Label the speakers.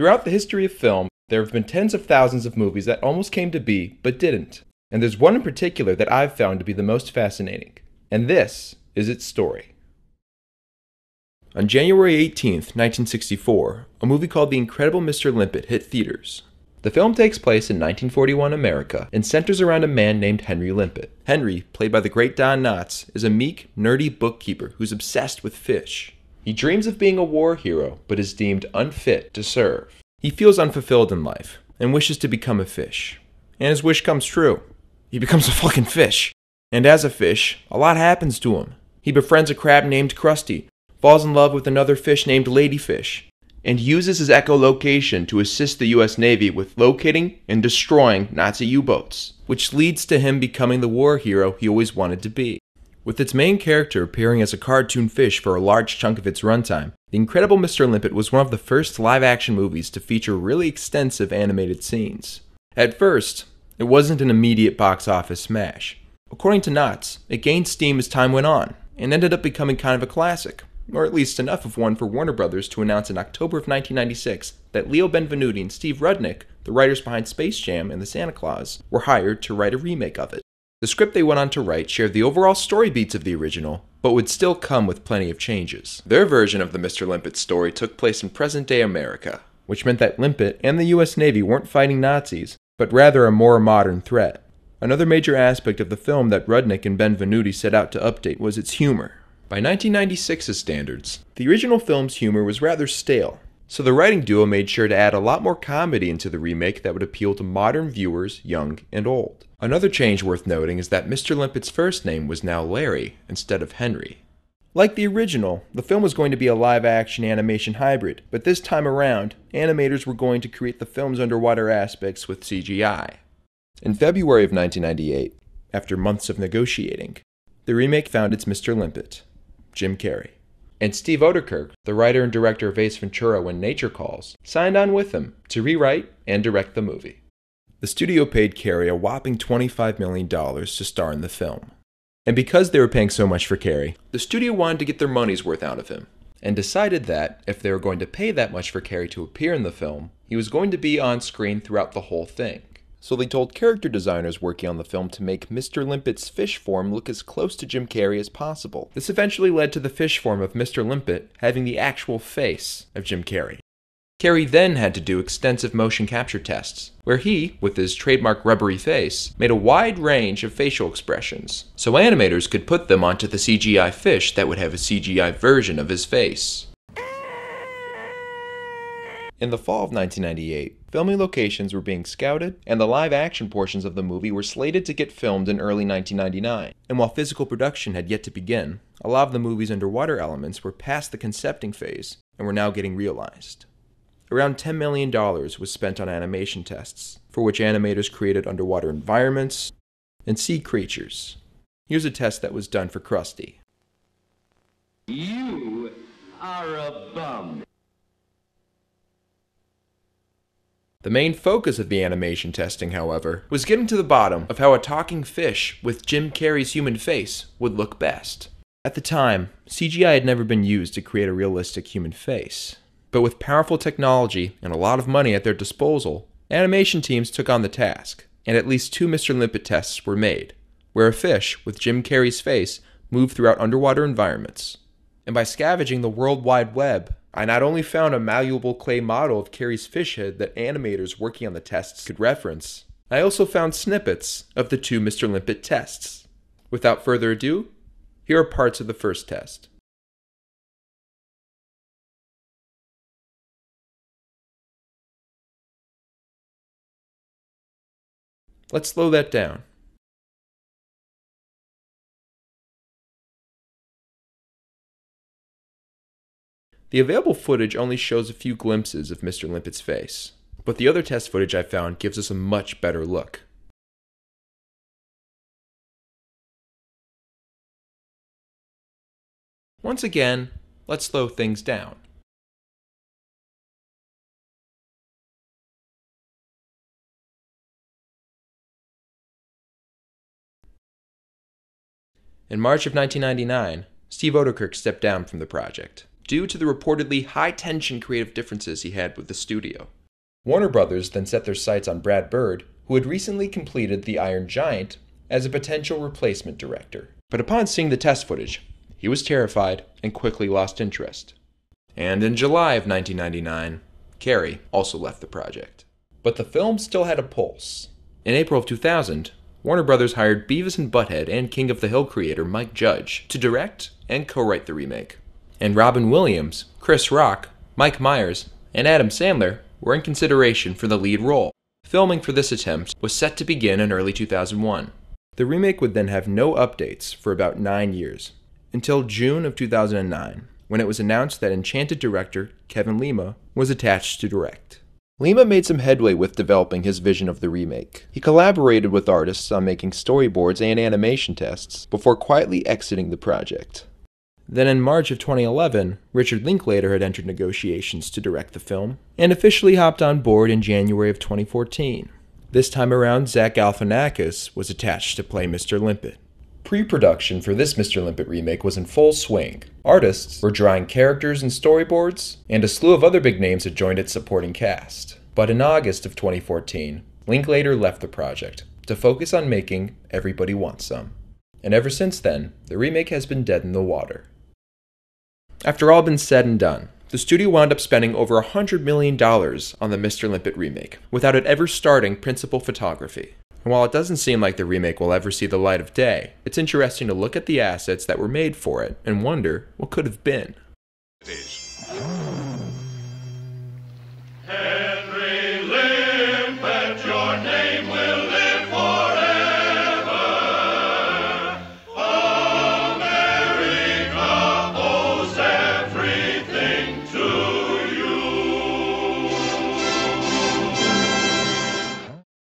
Speaker 1: Throughout the history of film, there have been tens of thousands of movies that almost came to be, but didn't. And there's one in particular that I've found to be the most fascinating. And this is its story. On January 18, 1964, a movie called The Incredible Mr. Limpet hit theaters. The film takes place in 1941 America and centers around a man named Henry Limpet. Henry, played by the great Don Knotts, is a meek, nerdy bookkeeper who's obsessed with fish. He dreams of being a war hero, but is deemed unfit to serve. He feels unfulfilled in life and wishes to become a fish. And his wish comes true. He becomes a fucking fish. And as a fish, a lot happens to him. He befriends a crab named Krusty, falls in love with another fish named Ladyfish, and uses his echolocation to assist the US Navy with locating and destroying Nazi U boats, which leads to him becoming the war hero he always wanted to be. With its main character appearing as a cartoon fish for a large chunk of its runtime, The Incredible Mr. Limpet was one of the first live action movies to feature really extensive animated scenes. At first, it wasn't an immediate box office smash. According to Knotts, it gained steam as time went on, and ended up becoming kind of a classic or at least enough of one for Warner Brothers to announce in October of 1996 that Leo Benvenuti and Steve Rudnick, the writers behind Space Jam and The Santa Claus, were hired to write a remake of it. The script they went on to write shared the overall story beats of the original, but would still come with plenty of changes. Their version of the Mr. Limpet story took place in present day America, which meant that Limpet and the US Navy weren't fighting Nazis, but rather a more modern threat. Another major aspect of the film that Rudnick and Benvenuti set out to update was its humor. By 1996's standards, the original film's humor was rather stale, so the writing duo made sure to add a lot more comedy into the remake that would appeal to modern viewers, young and old. Another change worth noting is that Mr. Limpet's first name was now Larry instead of Henry. Like the original, the film was going to be a live action animation hybrid, but this time around, animators were going to create the film's underwater aspects with CGI. In February of 1998, after months of negotiating, the remake found its Mr. Limpet, Jim Carrey. And Steve Oedekerk, the writer and director of Ace Ventura When Nature Calls, signed on with him to rewrite and direct the movie. The studio paid Carrey a whopping $25 million to star in the film. And because they were paying so much for Carrey, the studio wanted to get their money's worth out of him, and decided that if they were going to pay that much for Carrey to appear in the film, he was going to be on screen throughout the whole thing so they told character designers working on the film to make Mr. Limpet's fish form look as close to Jim Carrey as possible. This eventually led to the fish form of Mr. Limpet having the actual face of Jim Carrey. Carrey then had to do extensive motion capture tests, where he, with his trademark rubbery face, made a wide range of facial expressions, so animators could put them onto the CGI fish that would have a CGI version of his face. In the fall of 1998, filming locations were being scouted, and the live action portions of the movie were slated to get filmed in early 1999. And while physical production had yet to begin, a lot of the movie's underwater elements were past the concepting phase and were now getting realized. Around $10 million was spent on animation tests, for which animators created underwater environments and sea creatures. Here's a test that was done for Krusty.
Speaker 2: You are a bum.
Speaker 1: The main focus of the animation testing, however, was getting to the bottom of how a talking fish with Jim Carrey's human face would look best. At the time, CGI had never been used to create a realistic human face. But with powerful technology and a lot of money at their disposal, animation teams took on the task, and at least two Mr. Limpet tests were made, where a fish with Jim Carrey's face moved throughout underwater environments. And by scavenging the World Wide Web I not only found a malleable clay model of Carrey's fish head that animators working on the tests could reference, I also found snippets of the two Mr. Limpet tests. Without further ado, here are parts of the first test. Let's slow that down. The available footage only shows a few glimpses of Mr. Limpet's face, but the other test footage I found gives us a much better look. Once again, let's slow things down. In March of 1999, Steve Oedekerk stepped down from the project. Due to the reportedly high tension creative differences he had with the studio. Warner Brothers then set their sights on Brad Bird, who had recently completed The Iron Giant, as a potential replacement director. But upon seeing the test footage, he was terrified and quickly lost interest. And in July of 1999, Carrey also left the project. But the film still had a pulse. In April of 2000, Warner Brothers hired Beavis and Butthead and King of the Hill creator Mike Judge to direct and co write the remake. And Robin Williams, Chris Rock, Mike Myers, and Adam Sandler were in consideration for the lead role. Filming for this attempt was set to begin in early 2001. The remake would then have no updates for about nine years, until June of 2009, when it was announced that Enchanted director Kevin Lima was attached to direct. Lima made some headway with developing his vision of the remake. He collaborated with artists on making storyboards and animation tests before quietly exiting the project. Then in March of 2011, Richard Linklater had entered negotiations to direct the film and officially hopped on board in January of 2014. This time around, Zach Galifianakis was attached to play Mr. Limpet. Pre production for this Mr. Limpet remake was in full swing. Artists were drawing characters and storyboards, and a slew of other big names had joined its supporting cast. But in August of 2014, Linklater left the project to focus on making Everybody Wants Some. And ever since then, the remake has been dead in the water. After all been said and done, the studio wound up spending over $100 million on the Mr. Limpet remake, without it ever starting principal photography. And while it doesn't seem like the remake will ever see the light of day, it's interesting to look at the assets that were made for it and wonder what could have been.
Speaker 3: It is.